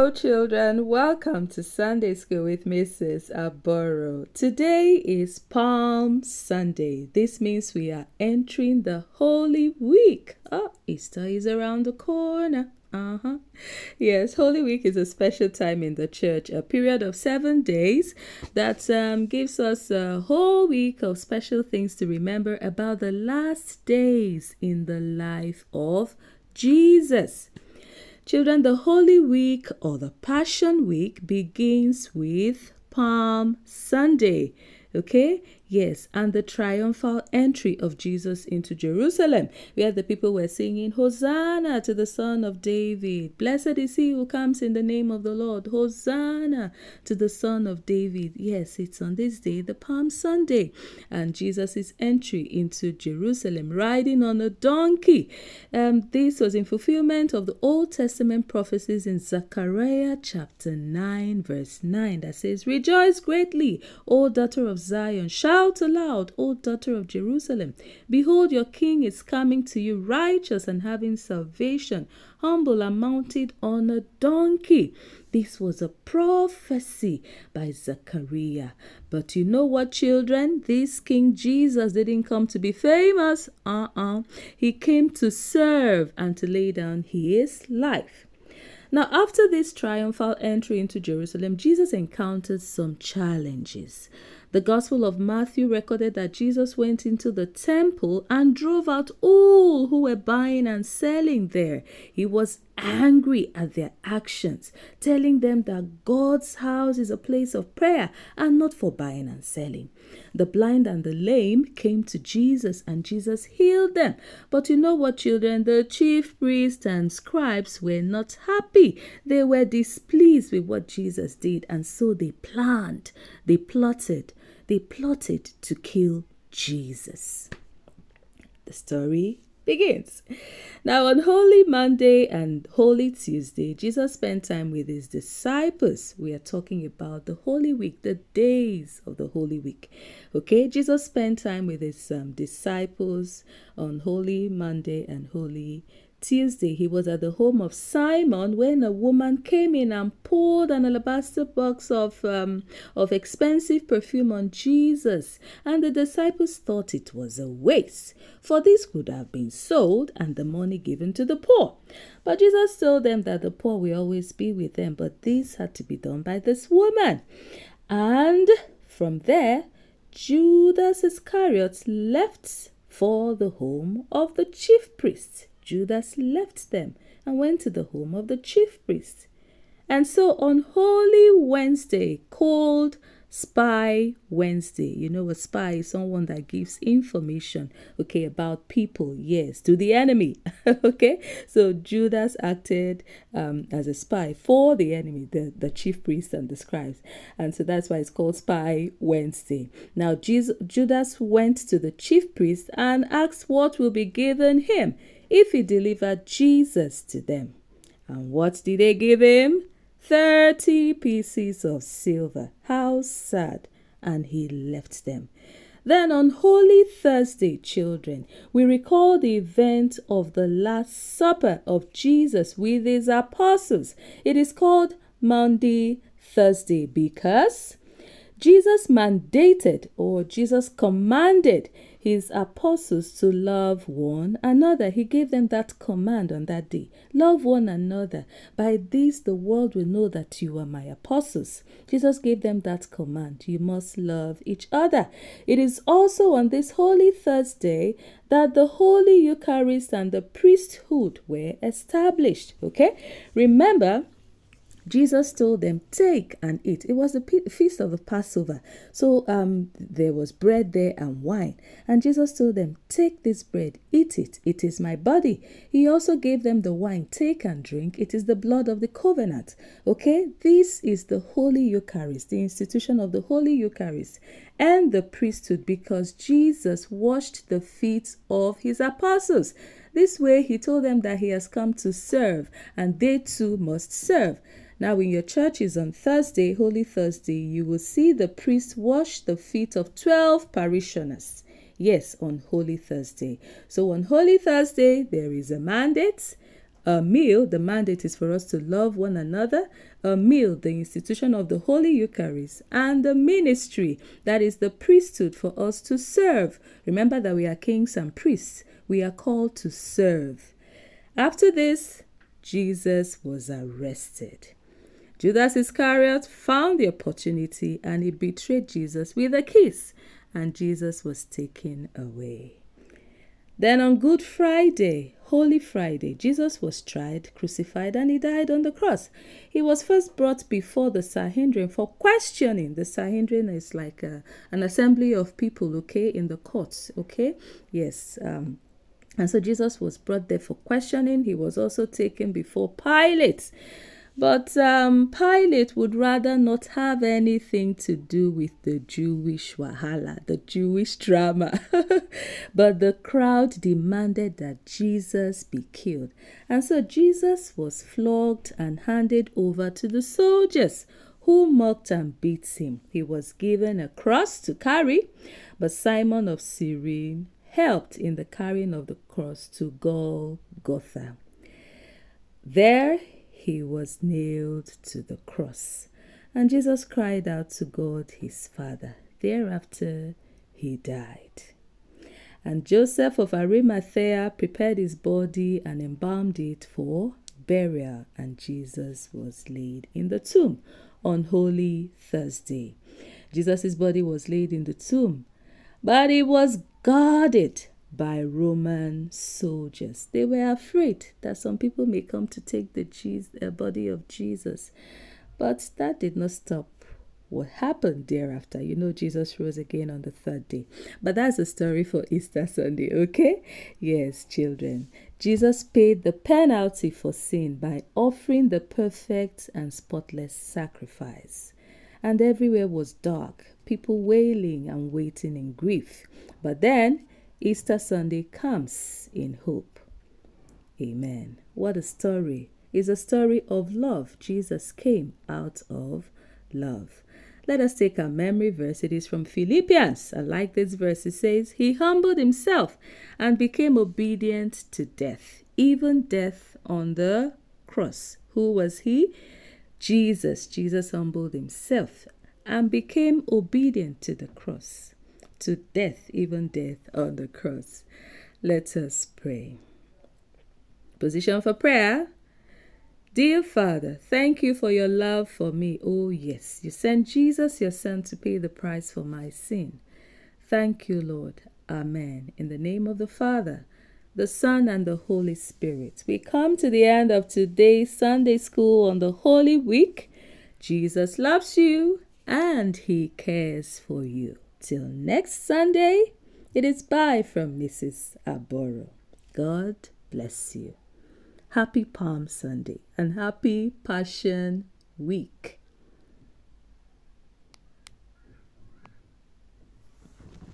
Hello, children. Welcome to Sunday School with Mrs. Aboro. Today is Palm Sunday. This means we are entering the Holy Week. Oh, Easter is around the corner. Uh huh. Yes, Holy Week is a special time in the church, a period of seven days that um, gives us a whole week of special things to remember about the last days in the life of Jesus. Children, the Holy Week or the Passion Week begins with Palm Sunday. Okay, Yes, and the triumphal entry of Jesus into Jerusalem, where the people were singing, Hosanna to the Son of David. Blessed is he who comes in the name of the Lord. Hosanna to the Son of David. Yes, it's on this day, the Palm Sunday, and Jesus' entry into Jerusalem, riding on a donkey. Um, this was in fulfillment of the Old Testament prophecies in Zechariah chapter 9, verse 9, that says, Rejoice greatly, O daughter of Zion. Shout Shout aloud, O daughter of Jerusalem. Behold, your king is coming to you, righteous and having salvation, humble and mounted on a donkey. This was a prophecy by Zechariah. But you know what, children? This King Jesus didn't come to be famous. Uh uh. He came to serve and to lay down his life. Now, after this triumphal entry into Jerusalem, Jesus encountered some challenges. The Gospel of Matthew recorded that Jesus went into the temple and drove out all who were buying and selling there. He was angry at their actions, telling them that God's house is a place of prayer and not for buying and selling. The blind and the lame came to Jesus and Jesus healed them. But you know what, children? The chief priests and scribes were not happy. They were displeased with what Jesus did and so they planned, they plotted they plotted to kill Jesus. The story begins. Now, on Holy Monday and Holy Tuesday, Jesus spent time with his disciples. We are talking about the Holy Week, the days of the Holy Week. Okay, Jesus spent time with his um, disciples on Holy Monday and Holy Tuesday, he was at the home of Simon when a woman came in and poured an alabaster box of, um, of expensive perfume on Jesus. And the disciples thought it was a waste, for this could have been sold and the money given to the poor. But Jesus told them that the poor will always be with them, but this had to be done by this woman. And from there, Judas Iscariot left for the home of the chief priests. Judas left them and went to the home of the chief priest. And so on Holy Wednesday, called Spy Wednesday. You know, a spy is someone that gives information, okay, about people, yes, to the enemy, okay? So Judas acted um, as a spy for the enemy, the, the chief priest and the scribes. And so that's why it's called Spy Wednesday. Now, Jesus, Judas went to the chief priest and asked what will be given him if he delivered Jesus to them. And what did they give him? 30 pieces of silver. How sad. And he left them. Then on Holy Thursday, children, we recall the event of the Last Supper of Jesus with his apostles. It is called Maundy Thursday because Jesus mandated or Jesus commanded his apostles to love one another. He gave them that command on that day love one another. By this, the world will know that you are my apostles. Jesus gave them that command. You must love each other. It is also on this Holy Thursday that the Holy Eucharist and the priesthood were established. Okay? Remember, Jesus told them, Take and eat. It was the feast of the Passover. So um, there was bread there and wine. And Jesus told them, Take this bread, eat it. It is my body. He also gave them the wine. Take and drink. It is the blood of the covenant. Okay? This is the Holy Eucharist, the institution of the Holy Eucharist and the priesthood because Jesus washed the feet of his apostles. This way, he told them that he has come to serve, and they too must serve. Now, in your church is on Thursday, Holy Thursday, you will see the priest wash the feet of 12 parishioners. Yes, on Holy Thursday. So on Holy Thursday, there is a mandate A meal, the mandate is for us to love one another. A meal, the institution of the Holy Eucharist. And the ministry, that is the priesthood for us to serve. Remember that we are kings and priests. We are called to serve. After this, Jesus was arrested. Judas Iscariot found the opportunity and he betrayed Jesus with a kiss, and Jesus was taken away. Then on Good Friday, Holy Friday, Jesus was tried, crucified, and he died on the cross. He was first brought before the Sanhedrin for questioning. The Sanhedrin is like a, an assembly of people, okay, in the courts, okay? Yes. Um, and so Jesus was brought there for questioning. He was also taken before Pilate. But um, Pilate would rather not have anything to do with the Jewish Wahala, the Jewish drama. but the crowd demanded that Jesus be killed. And so Jesus was flogged and handed over to the soldiers who mocked and beat him. He was given a cross to carry, but Simon of Cyrene helped in the carrying of the cross to Golgotha. There he was nailed to the cross. And Jesus cried out to God his Father. Thereafter, he died. And Joseph of Arimathea prepared his body and embalmed it for burial, and Jesus was laid in the tomb on Holy Thursday. Jesus' body was laid in the tomb, but it was guarded by Roman soldiers. They were afraid that some people may come to take the Jesus, uh, body of Jesus. But that did not stop what happened thereafter. You know, Jesus rose again on the third day. But that's a story for Easter Sunday, okay? Yes, children. Jesus paid the penalty for sin by offering the perfect and spotless sacrifice. And everywhere was dark, people wailing and waiting in grief. But then Easter Sunday comes in hope. Amen. What a story! It's a story of love. Jesus came out of love. Let us take our memory verse. It is from Philippians. I like this verse. It says, He humbled himself and became obedient to death, even death on the cross. Who was he? Jesus. Jesus humbled himself and became obedient to the cross to death, even death on the cross. Let us pray. Position for prayer. Dear Father, thank you for your love for me. Oh, yes, you sent Jesus, your Son, to pay the price for my sin. Thank you, Lord. Amen. In the name of the Father, the Son, and the Holy Spirit. We come to the end of today's Sunday school on the Holy Week. Jesus loves you and he cares for you. Till next Sunday, it is bye from Mrs. Aboro. God bless you. Happy Palm Sunday and happy Passion Week.